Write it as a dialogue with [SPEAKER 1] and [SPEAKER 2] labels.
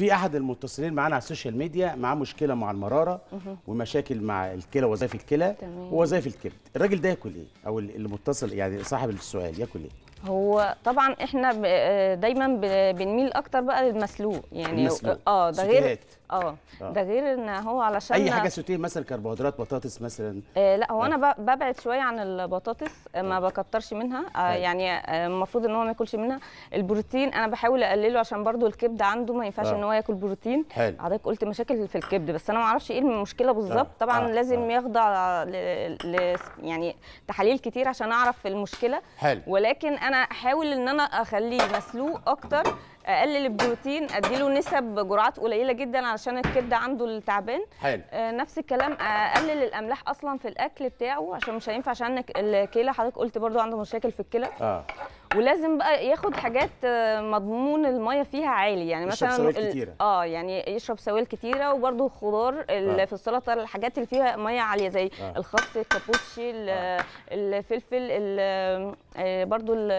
[SPEAKER 1] في أحد المتصلين معانا على ال social media معاه مشكلة مع المرارة ومشاكل مع الكلى وظائف الكلى. ووظائف الكبد الراجل ده ياكل إيه؟ أو اللي متصل يعني صاحب السؤال ياكل إيه؟
[SPEAKER 2] هو طبعا إحنا آه، دايما بنميل أكتر بقى للمسلوق يعني
[SPEAKER 1] المسلوق.
[SPEAKER 2] آه ده غير
[SPEAKER 1] سوتيهات.
[SPEAKER 2] آه
[SPEAKER 1] آه.
[SPEAKER 2] ده غير إن هو علشان
[SPEAKER 1] أي حاجة سوتيه مثلا كربوهيدرات بطاطس مثلا
[SPEAKER 2] آه لا هو أنا ب- ببعد شوية عن البطاطس آه، ما بكترش منها آه
[SPEAKER 1] أيوة.
[SPEAKER 2] يعني آه، المفروض إن هو ما ياكلش منها البروتين أنا بحاول أقلله عشان برضو الكبد عنده ما ينفعش
[SPEAKER 1] آه.
[SPEAKER 2] إن هو ياكل بروتين. حضرتك قلت مشاكل في الكبد بس أنا ما أعرفش إيه المشكلة بالظبط
[SPEAKER 1] آه.
[SPEAKER 2] طبعا
[SPEAKER 1] آه.
[SPEAKER 2] لازم
[SPEAKER 1] آه.
[SPEAKER 2] يخضع ل... ل... يعني تحاليل كتير عشان أعرف المشكلة
[SPEAKER 1] حلو
[SPEAKER 2] ولكن أنا احاول ان أنا اخليه مسلوق أكتر اقلل البروتين اديله نسب جرعات قليلة جدا علشان الكبد عنده التعبان.
[SPEAKER 1] حلو.
[SPEAKER 2] آه، نفس الكلام اقلل الاملاح أصلا في الاكل بتاعه عشان مش هينفع عشان الك- الكلى حضرتك قلت برضو عنده مشاكل في الكلى.
[SPEAKER 1] آه.
[SPEAKER 2] ولازم بقى ياخد حاجات آه، مضمون المية فيها عالي يعني
[SPEAKER 1] يشرب
[SPEAKER 2] مثلا
[SPEAKER 1] سوائل كتيرة.
[SPEAKER 2] آه يعني يشرب سوائل كتيرة وبرضو الخضار
[SPEAKER 1] آه.
[SPEAKER 2] في السلطة الحاجات اللي فيها مية عالية زي
[SPEAKER 1] آه.
[SPEAKER 2] الخس الكابوتشي ال- الفلفل ال- آه، ال-